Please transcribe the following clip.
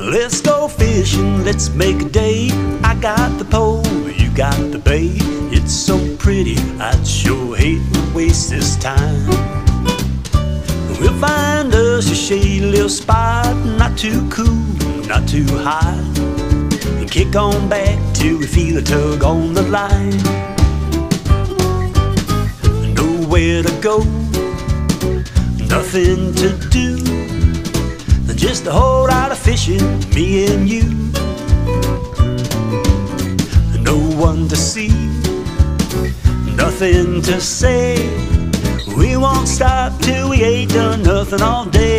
Let's go fishing, let's make a day. I got the pole, you got the bait. It's so pretty, I'd sure hate to waste this time. We'll find us a shady little spot, not too cool, not too hot. And kick on back till we feel a tug on the line. Nowhere to go, nothing to do just a whole lot of fishing, me and you. No one to see, nothing to say. We won't stop till we ain't done nothing all day.